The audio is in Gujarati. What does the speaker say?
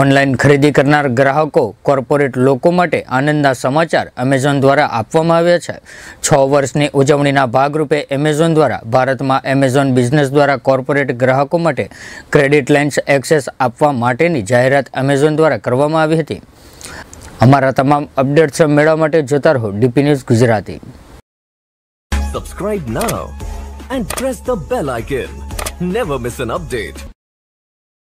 ઓનલાઈન ખરીદી કરનાર ગ્રાહકો કોર્પોરેટ લોકો માટે આનંદના સમાચાર એમેઝોન દ્વારા આપવામાં આવ્યા છે. છ વર્ષની ઉજવણીના ભાગરૂપે એમેઝોન દ્વારા ભારતમાં એમેઝોન બિઝનેસ દ્વારા કોર્પોરેટ ગ્રાહકો માટે ક્રેડિટ લાઇન્સ એક્સેસ આપવા માટેની જાહેરાત એમેઝોન દ્વારા કરવામાં આવી હતી. અમારા તમામ અપડેટ્સ મેળવવા માટે જોતા રહો DP news Gujarati. Subscribe now and press the bell icon never miss an update